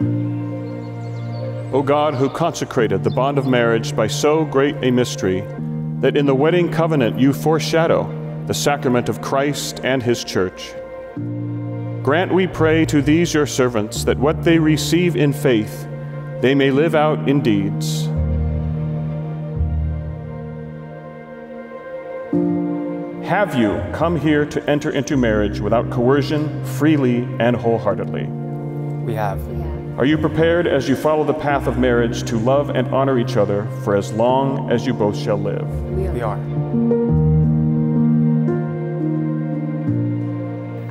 O God, who consecrated the bond of marriage by so great a mystery, that in the wedding covenant you foreshadow the sacrament of Christ and his church. Grant, we pray, to these your servants that what they receive in faith they may live out in deeds. Have you come here to enter into marriage without coercion, freely and wholeheartedly? We have. Are you prepared as you follow the path of marriage to love and honor each other for as long as you both shall live? We are.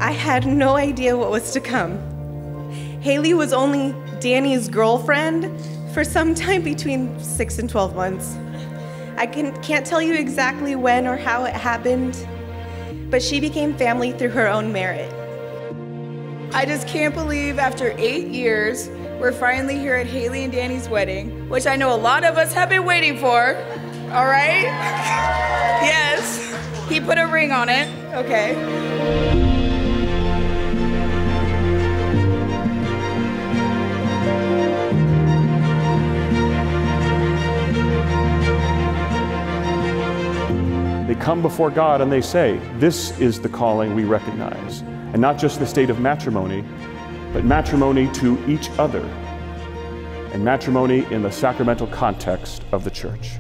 I had no idea what was to come. Hayley was only Danny's girlfriend for some time between 6 and 12 months. I can, can't tell you exactly when or how it happened, but she became family through her own merit. I just can't believe after eight years, we're finally here at Hayley and Danny's wedding, which I know a lot of us have been waiting for. All right? yes. He put a ring on it. Okay. They come before God and they say, This is the calling we recognize. And not just the state of matrimony, but matrimony to each other, and matrimony in the sacramental context of the church.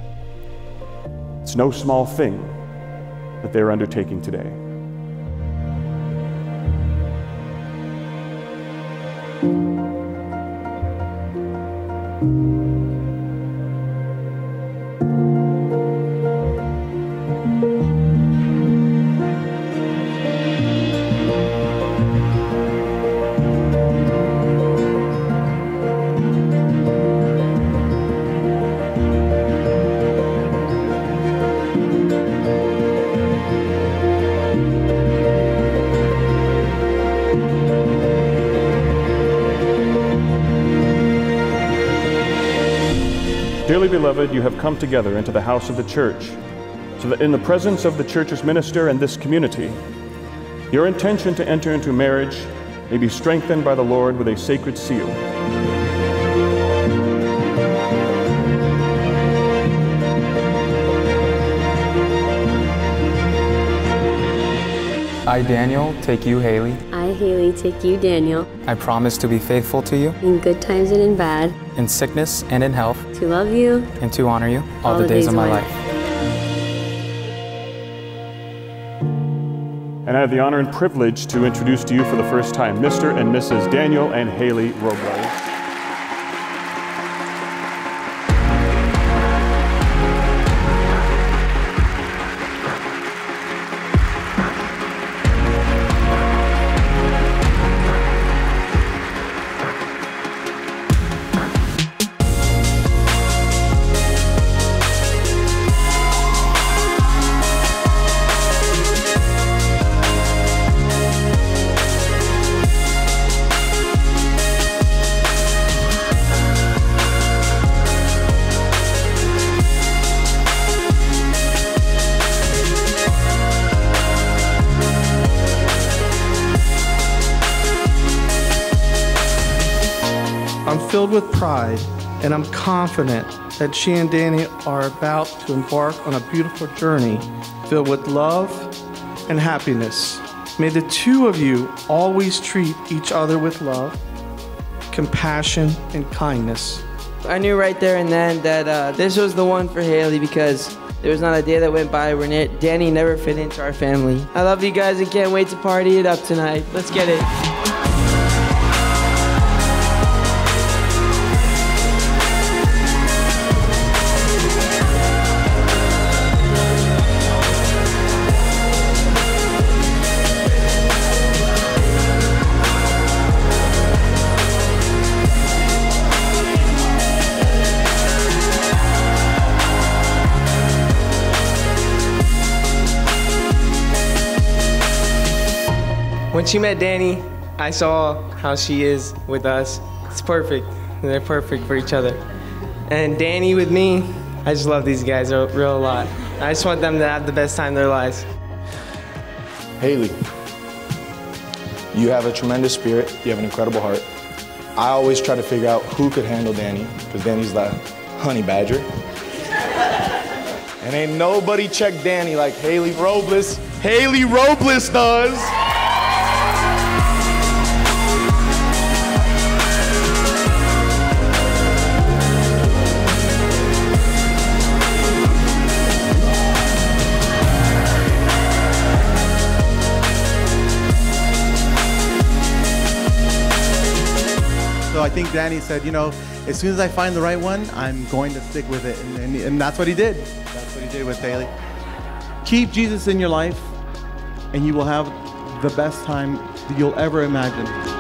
It's no small thing that they're undertaking today. Dearly beloved, you have come together into the house of the church, so that in the presence of the church's minister and this community, your intention to enter into marriage may be strengthened by the Lord with a sacred seal. I, Daniel, take you, Hayley. I, Hayley, take you, Daniel, I promise to be faithful to you in good times and in bad, in sickness and in health, to love you and to honor you all, the days, of my life. And I have the honor and privilege to introduce to you for the first time Mr. and Mrs. Daniel and Hayley Robles. I'm filled with pride and I'm confident that she and Danny are about to embark on a beautiful journey filled with love and happiness. May the two of you always treat each other with love, compassion, and kindness. I knew right there and then that uh, this was the one for Hayley because there was not a day that went by where Na- Danny never fit into our family. I love you guys and can't wait to party it up tonight. Let's get it. When she met Danny, I saw how she is with us. It's perfect. They're perfect for each other. And Danny with me, I just love these guys a real lot. I just want them to have the best time of their lives. Hayley, you have a tremendous spirit, you have an incredible heart, I always try to figure out who could handle Danny, because Danny's the honey badger. and ain't nobody checked Danny like Hayley Robles. Hayley Robles does. So I think Danny said, you know, as soon as I find the right one, I'm going to stick with it. And, and, and that's what he did. That's what he did with Hayley. Keep Jesus in your life, and you will have the best time you'll ever imagine.